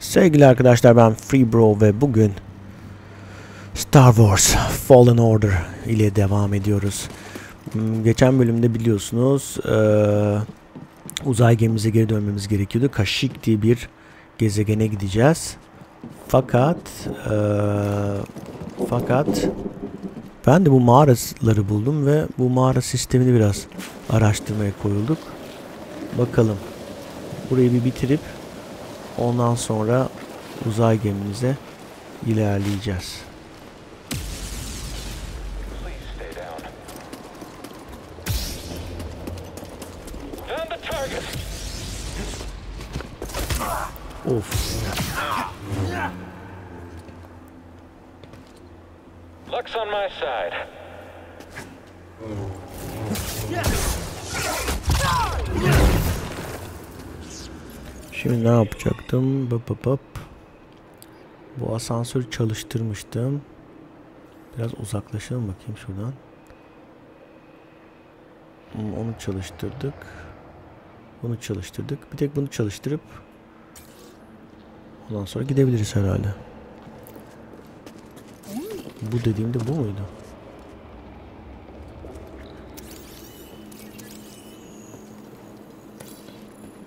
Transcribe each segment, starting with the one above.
Sevgili arkadaşlar ben FreeBro ve bugün Star Wars Fallen Order ile devam ediyoruz. Hmm, Geçen bölümde biliyorsunuz eee, uzay gemimize geri dönmemiz gerekiyordu. Kashyyyk diye bir gezegene gideceğiz. Fakat eee, fakat ben de bu mağaraları buldum ve bu mağara sistemini biraz araştırmaya koyulduk. Bakalım. Burayı bir bitirip ondan sonra uzay gemimize ilerleyeceğiz. Of. Luck's on my side. Şimdi ne yapacaktım? Bıp bıp bıp. Bu asansörü çalıştırmıştım. Biraz uzaklaşalım bakayım şuradan. Hmm, Onu çalıştırdık. Bunu çalıştırdık. Bir tek bunu çalıştırıp ondan sonra gidebiliriz herhalde. Bu dediğimde bu muydu?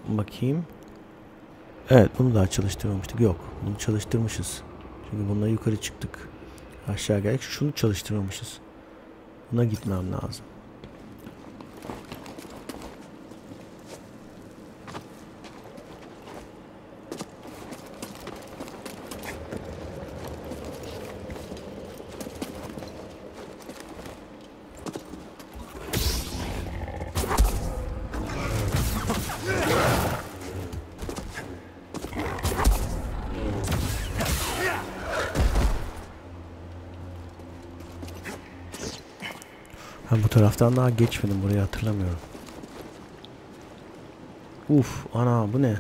Bakayım. Evet bunu daha çalıştırmamıştık. Yok bunu çalıştırmışız. Çünkü bununla yukarı çıktık. Aşağı geldik. Şunu çalıştırmamışız. Buna gitmem lazım. Ben bu taraftan daha geçmedim. Burayı hatırlamıyorum. Uf ana bu ne?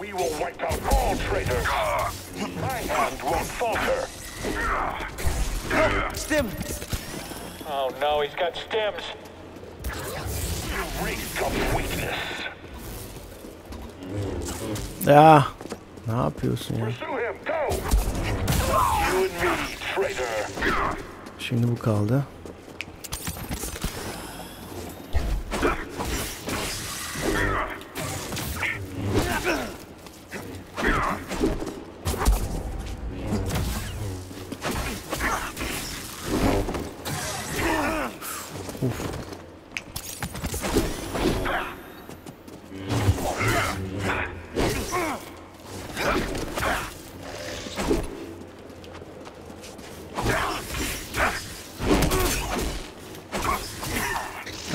We will wipe out all traitors. My hand won't falter. Stim! Oh no, he's got stems. You reek of weakness. Ya ne yapıyorsun ya? Pursue him, go! You and me, traitor. Şimdi bu kaldı.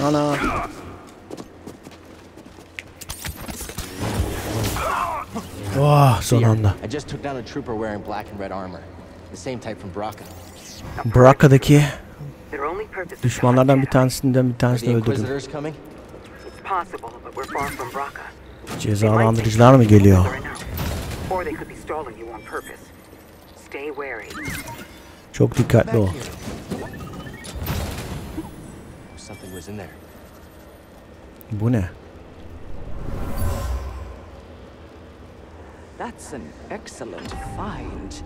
Ana. Oh, son anda. I just took down a trooper wearing black and red armor. The same type from Braca. Braka'daki Their only purpose is to düşmanlardan bir tanesinden bir tanesini öldürdüm. Inquisitors coming? Jedi. It's possible, but we're far from Braca. Cezalandırıcılar mı geliyor? Or they could be stalling you on purpose. Stay wary. Çok dikkatli ol. Was in there. Bu ne? That's an excellent find.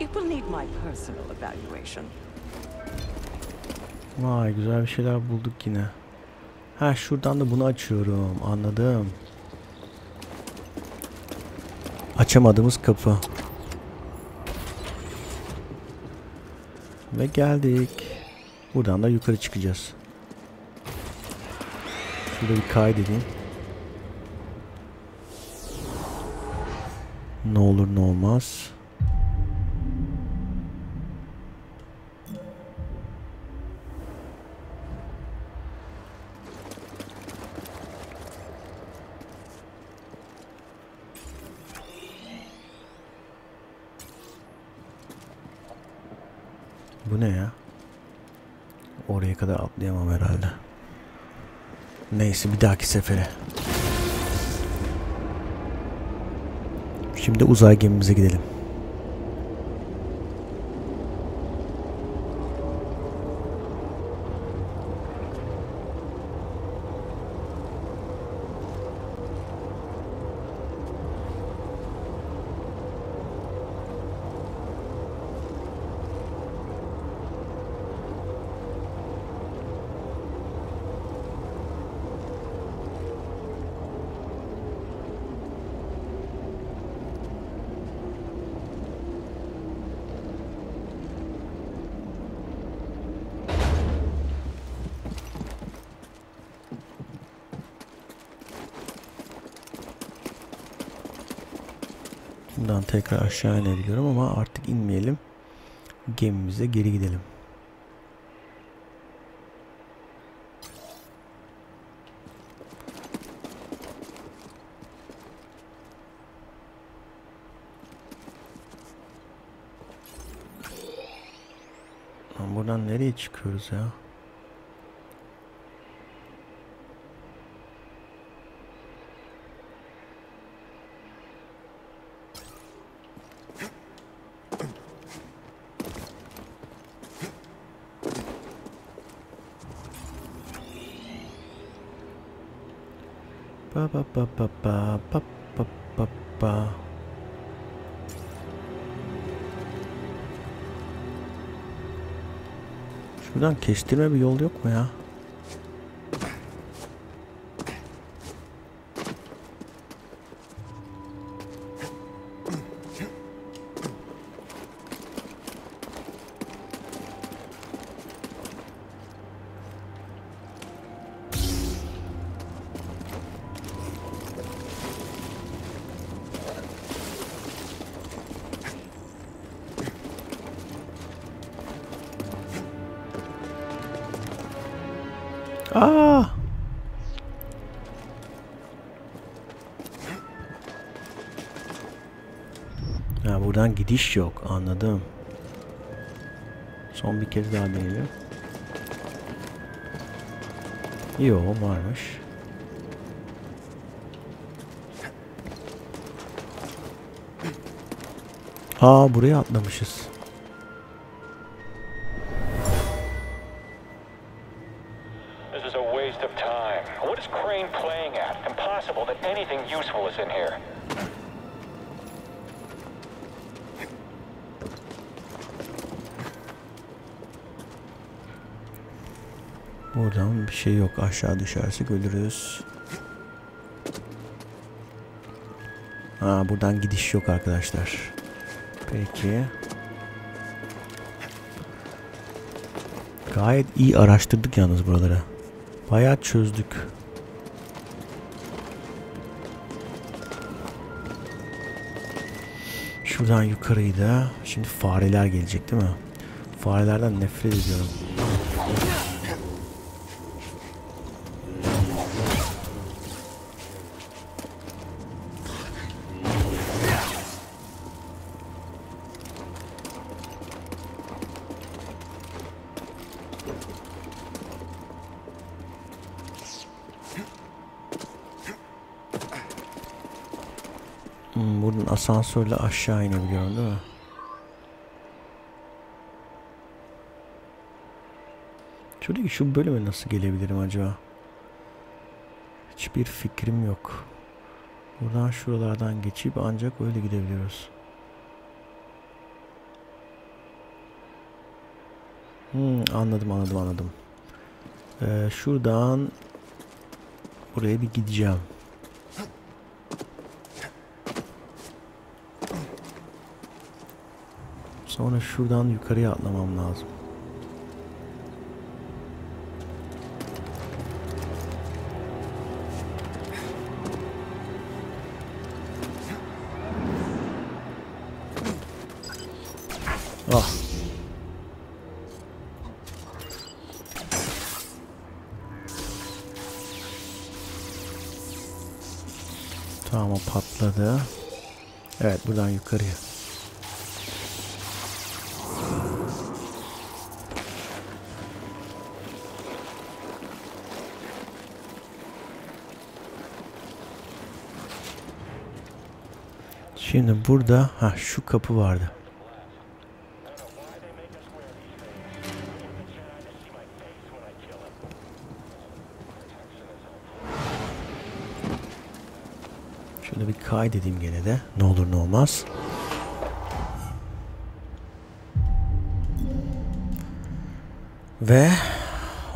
It will need my personal evaluation. Vay güzel bir şeyler bulduk yine. Ha şuradan da bunu açıyorum. Anladım. Açamadığımız kapı. Ve geldik. Buradan da yukarı çıkacağız. Şurada bir kaydedeyim. Ne olur ne olmaz. Bu ne ya? Oraya kadar atlayamam herhalde. Neyse bir dahaki sefere. Şimdi uzay gemimize gidelim. Buradan tekrar aşağı inebiliyorum ama artık inmeyelim. Gemimize geri gidelim. Buradan nereye çıkıyoruz ya? ba ba ba ba ba ba ba ba. Şuradan kestirme bir yol yok mu ya? Buradan gidiş yok. Anladım. Son bir kez daha deneyelim. Yo varmış. Aa buraya atlamışız. Şey yok. Aşağı düşersek ölürüz. Ha buradan gidiş yok arkadaşlar. Peki. Gayet iyi araştırdık yalnız buraları. Bayağı çözdük. Şuradan yukarıydı. Şimdi fareler gelecek değil mi? Farelerden nefret ediyorum. Hmm, buradan asansörle aşağı inebiliyorum değil mi? Şuradaki şu bölüme nasıl gelebilirim acaba? Hiçbir fikrim yok. Buradan şuralardan geçip ancak öyle gidebiliyoruz. Hmm, anladım anladım anladım. Ee, şuradan buraya bir gideceğim. Sonra şuradan yukarıya atlamam lazım. Ah. Tamam patladı. Evet buradan yukarıya. Şimdi burada ha şu kapı vardı. Şöyle bir kaydedeyim gene de. Ne olur ne olmaz. Ve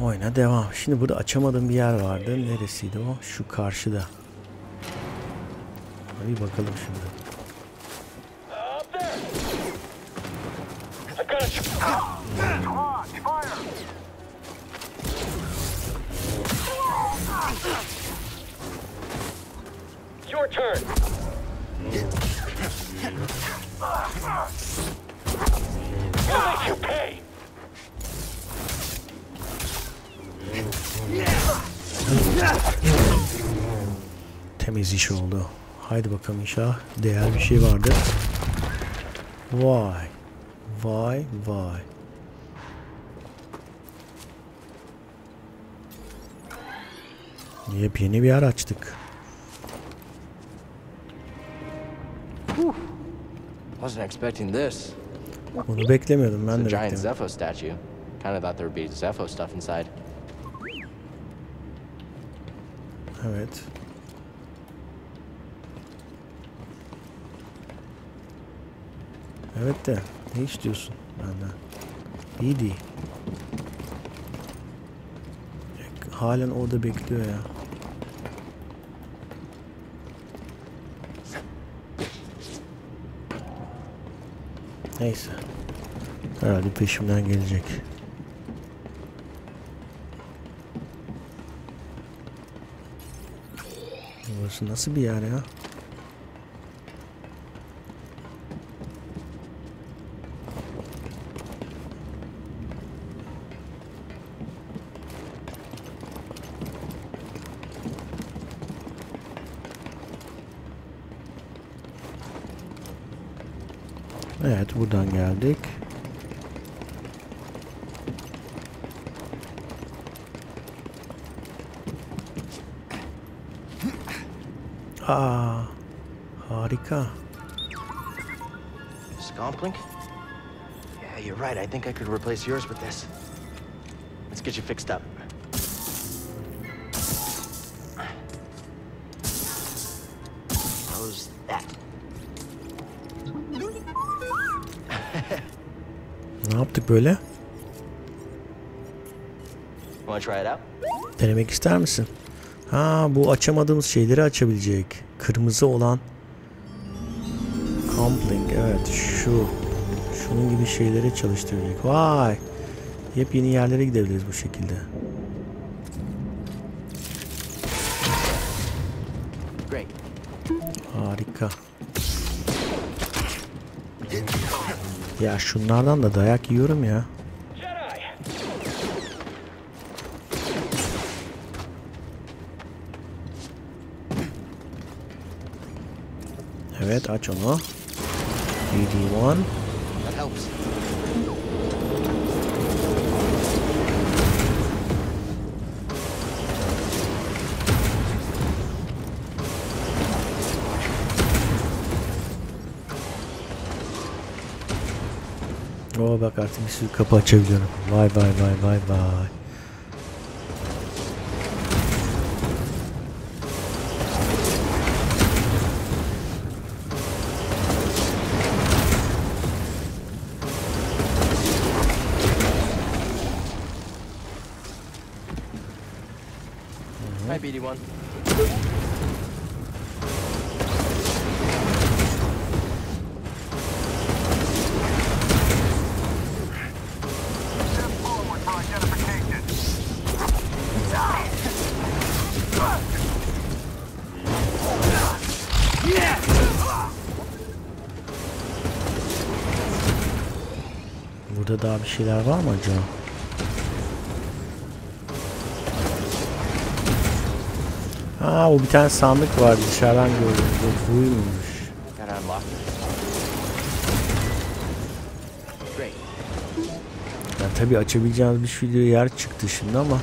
oyuna devam. Şimdi burada açamadığım bir yer vardı. Neresiydi o? Şu karşıda. Bir bakalım şimdi. Up there! I got a... Squad, fire! Your turn. We'll make you pay. Temiz iş oldu. Haydi bakalım inşallah değer bir şey vardır. Vay. Vay vay. Yepyeni bir yer açtık. Wasn't expecting this. Bunu beklemiyordum ben de beklemiyordum. Zepho statue. Kind of thought there would be Zepho stuff inside. Evet. Evet de ne istiyorsun benden? İyi değil. Halen orada bekliyor ya. Neyse. Herhalde peşimden gelecek. Burası nasıl bir yer ya? Evet buradan geldik. Aa, harika. Scomplink? Yeah, you're right. I think I could replace yours with this. Let's get you fixed up. How's that? Ne yaptık böyle? Want to try it out? Denemek ister misin? Ha bu açamadığımız şeyleri açabilecek. Kırmızı olan Compling evet şu şunun gibi şeyleri çalıştıracak. Vay. Yepyeni yerlere gidebiliriz bu şekilde. Harika. Ya şunlardan da dayak yiyorum ya. Evet aç onu. BD1. That helps. Oo bak artık bir sürü kapı açabiliyorum. Vay vay vay vay vay. Daha bir şeyler var mı acaba? Ha bu bir tane sandık var dışarıdan gördüm. Bu buymuş. Ya tabii açabileceğimiz bir sürü yer çıktı şimdi ama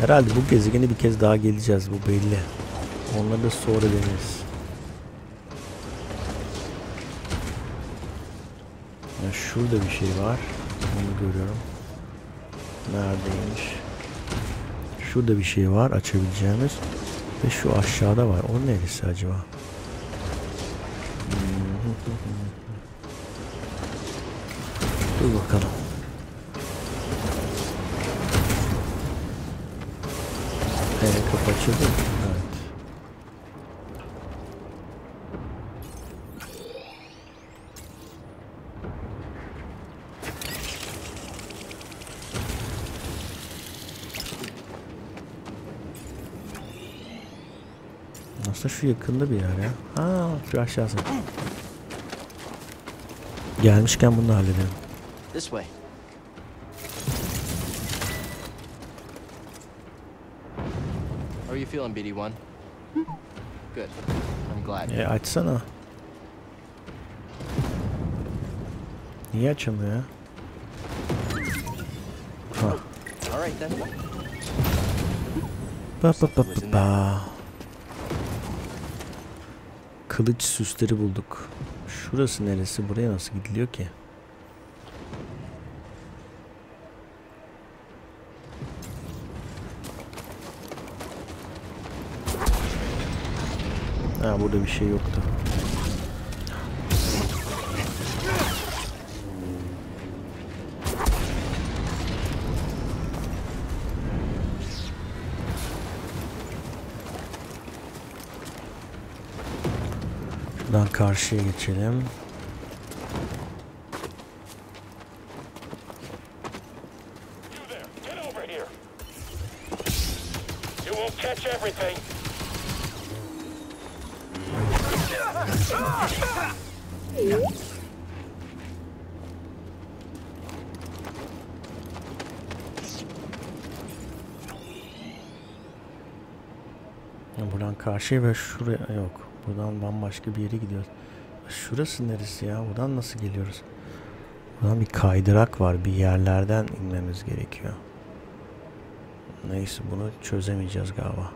herhalde bu gezegene bir kez daha geleceğiz bu belli. Onları da sonra deneriz. Ha, şurada bir şey var. Onu görüyorum. Neredeymiş? Şurada bir şey var açabileceğimiz. Ve şu aşağıda var. O neresi acaba? Dur bakalım. Ee, kapı açıldı mı? Evet. Aslında şu yakında bir yer ya. Aa, şu aşağısı. Gelmişken bunu halledelim. This way. How are you feeling, BD1? Good. I'm glad. E açsana. Niye açamıyor ya? Ha. All right then. Ba ba ba ba ba. Kılıç süsleri bulduk. Şurası neresi? Buraya nasıl gidiliyor ki? Ha burada bir şey yoktu. Catch everything. Ya buradan karşıya ve şuraya yok. Buradan bambaşka bir yere gidiyoruz. Şurası neresi ya? Buradan nasıl geliyoruz? Buradan bir kaydırak var. Bir yerlerden inmemiz gerekiyor. Neyse bunu çözemeyeceğiz galiba.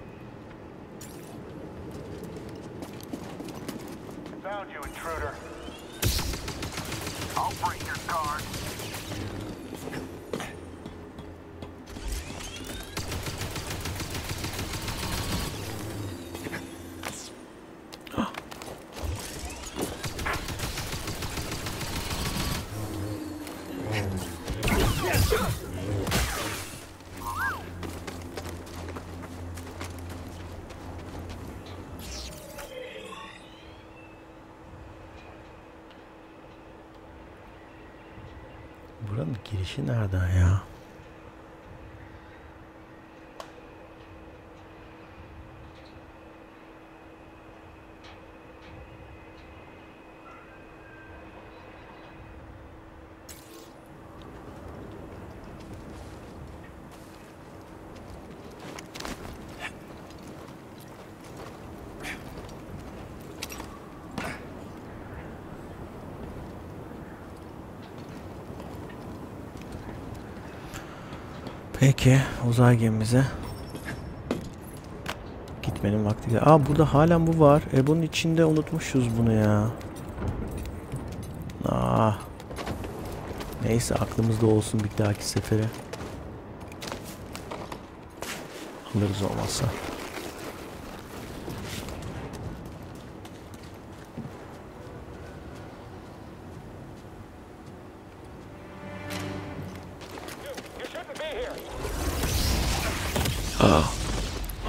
nada, na real. Peki uzay gemimize gitmenin vakti geldi. Aa burada halen bu var. E bunun içinde unutmuşuz bunu ya. Ah. Neyse aklımızda olsun bir dahaki sefere. Alırız olmazsa.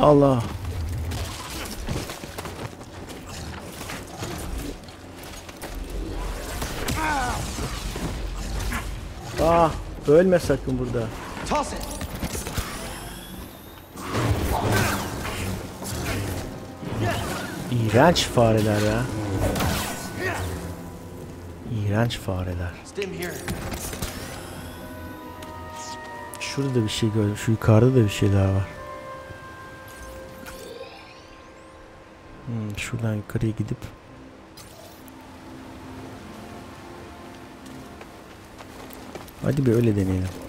Allah. Ah, ölme sakın burada. İğrenç fareler ya. İğrenç fareler. Şurada da bir şey gördüm. Şu yukarıda da bir şeyler var. Şuradan yukarıya gidip Hadi bir öyle deneyelim.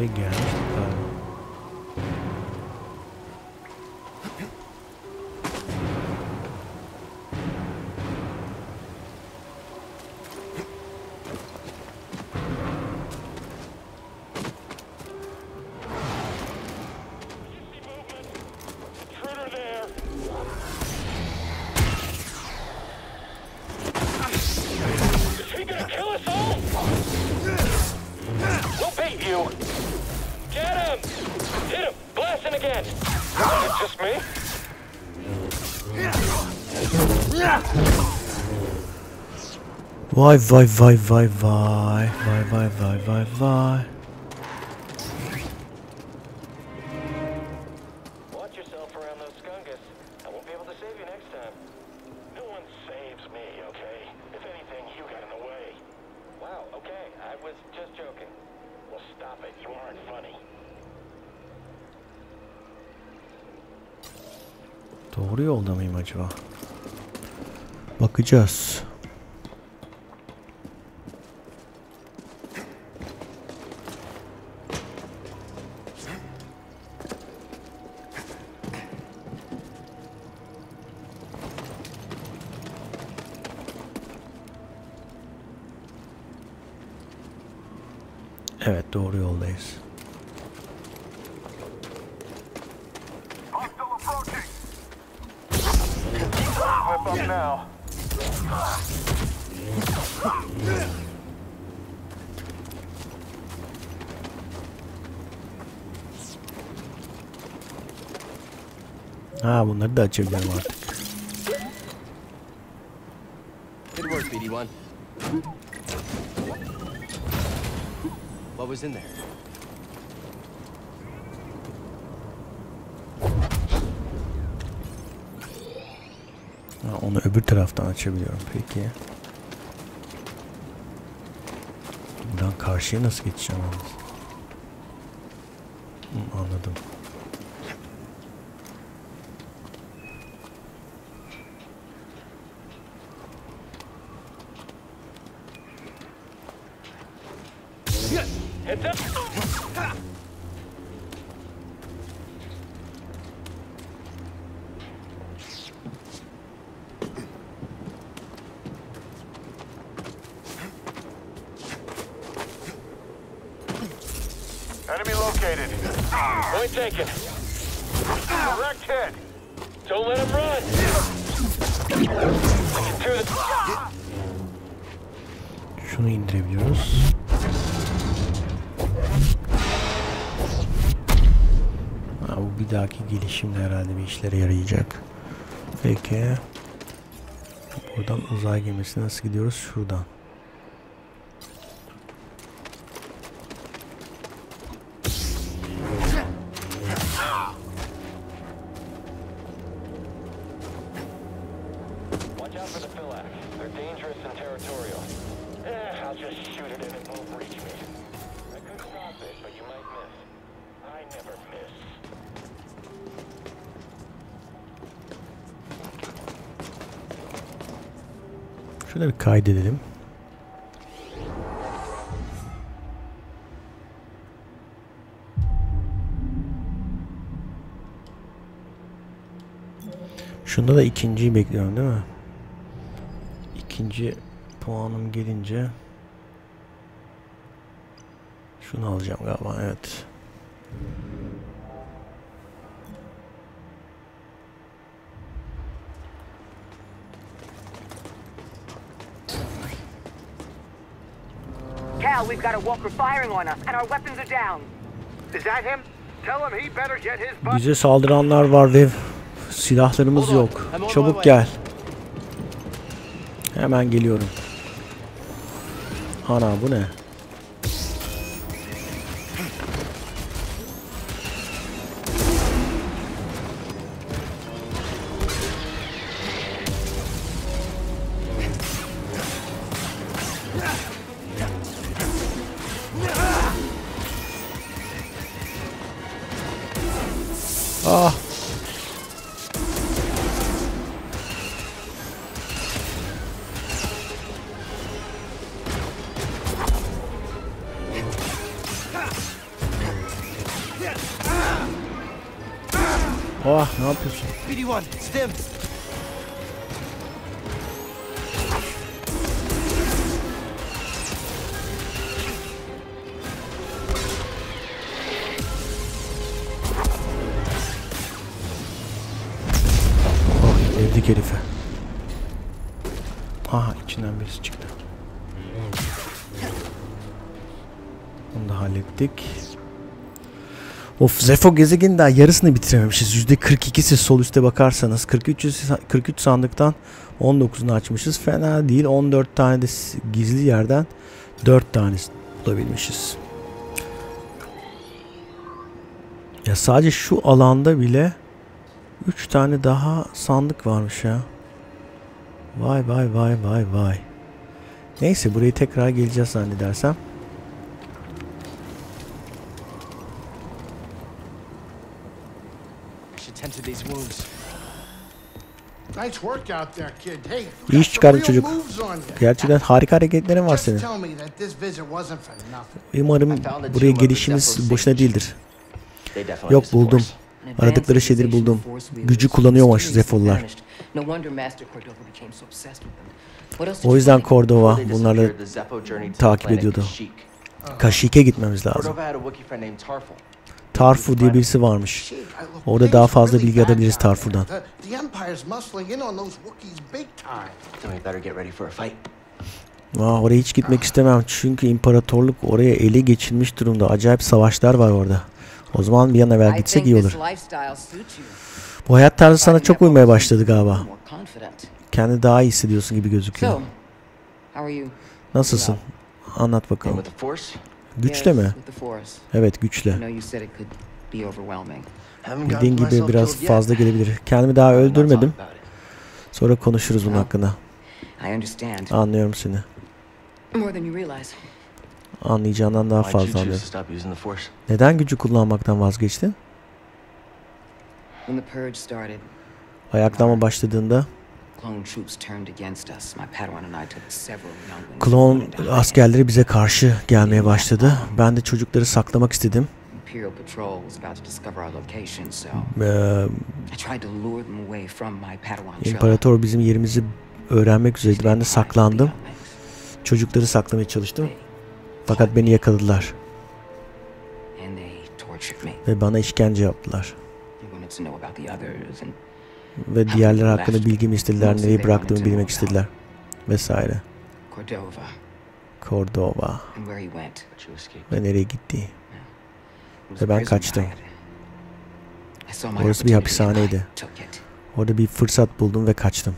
big guns. Vay vay vay vay vay vay vay vay vay vay. Watch yourself around those skungus. I won't be able to save you next time. No one saves me, okay? If anything, you got in the way. Wow, okay. I was just joking. Well, stop it. You aren't funny. Doğru yolda mıyım acaba? Bakacağız. Evet doğru yoldayız. Now. Ah, ha bunları da açabilirim artık. Good work, BD1. What was in there? Onu öbür taraftan açabiliyorum peki. Buradan karşıya nasıl geçeceğim? Hı, anladım. Heads up! Enemy located. Point taken. Direct hit. Don't let him run. Through the... Şunu indirebiliyoruz. Ha, bu bir dahaki gelişimde herhalde bir işlere yarayacak. Peki. Buradan uzay gemisine nasıl gidiyoruz? Şuradan. Şöyle bir kaydedelim. Şunda da ikinciyi bekliyorum değil mi? İkinci puanım gelince şunu alacağım galiba evet. Cal, we've got a walker firing on us, and our weapons are down. Is that him? Tell him he better get his butt. Bize saldıranlar var ve silahlarımız yok. Çabuk gel. Hemen geliyorum. Ana bu ne? BD1, stim. Oh sevdik herifi. Aha içinden birisi çıktı. Onu da hallettik. Of Zefo gezegeni daha yarısını bitirememişiz. %42'si sol üste bakarsanız. 43, 43 sandıktan 19'unu açmışız. Fena değil. 14 tane de gizli yerden 4 tanesi bulabilmişiz. Ya sadece şu alanda bile 3 tane daha sandık varmış ya. Vay vay vay vay vay. Neyse buraya tekrar geleceğiz zannedersem. I should tend to these wounds. Nice work out there, kid. Hey, İyi iş çocuk. Gerçekten harika hareketlerin var senin. tell me that this visit wasn't for nothing. Umarım buraya gelişimiz boşuna değildir. Yok buldum. Aradıkları şeyleri buldum. Gücü kullanıyormuş Zefollar. O yüzden? Cordova bunlarla takip ediyordu. Kaşik'e gitmemiz lazım. Tarfu diye birisi varmış. Orada daha fazla bilgi alabiliriz. Tarfu'dan. Aa, oraya hiç gitmek istemem. Çünkü imparatorluk oraya ele geçirmiş durumda. Acayip savaşlar var orada. O zaman bir an evvel gitsek iyi olur. Bu hayat tarzı sana çok uymaya başladı galiba. Kendi daha iyi hissediyorsun gibi gözüküyor. Nasılsın? Anlat bakalım. Güçle mi? Evet güçle. Dediğin gibi biraz fazla gelebilir. Kendimi daha öldürmedim. Sonra konuşuruz bunun hakkında. Anlıyorum seni. Anlayacağından daha fazla anlıyorum. Neden gücü kullanmaktan vazgeçtin? Ayaklama başladığında klon askerleri bize karşı gelmeye başladı. Ben de çocukları saklamak istedim. Imperial patrol was about to discover our location, so I tried to lure them away from my Padawan Trilla. İmparator bizim yerimizi öğrenmek üzereydi. Ben de saklandım. Çocukları saklamaya çalıştım. Fakat beni yakaladılar ve bana işkence yaptılar. Ve diğerleri hakkında bilgimi istediler, nereyi bıraktığımı bilmek istediler vesaire. Cordova Cordova ve nereye gitti. Ve ben kaçtım. Orası bir hapishaneydi. Orada bir fırsat buldum ve kaçtım.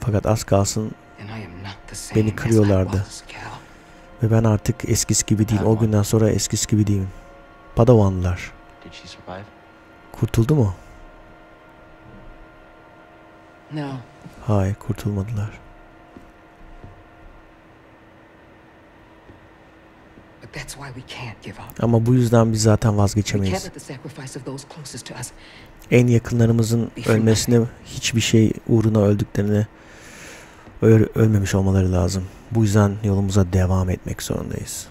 Fakat az kalsın Beni kırıyorlardı. ve ben artık eskisi gibi değilim. O günden sonra eskisi gibi değilim. Padawanlılar. Did she survive? Kurtuldu mu? No, Hayır kurtulmadılar. but that's why we can't give up. Ama bu yüzden biz zaten We can't vazgeçemeyiz. let the sacrifice of those closest to us En yakınlarımızın ölmesine hiçbir şey uğruna öldüklerini öl- ölmemiş olmaları lazım. Bu yüzden yolumuza devam etmek zorundayız.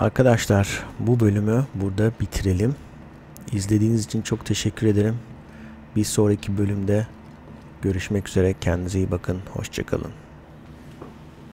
Arkadaşlar bu bölümü burada bitirelim. İzlediğiniz için çok teşekkür ederim. Bir sonraki bölümde görüşmek üzere. Kendinize iyi bakın. Hoşçakalın.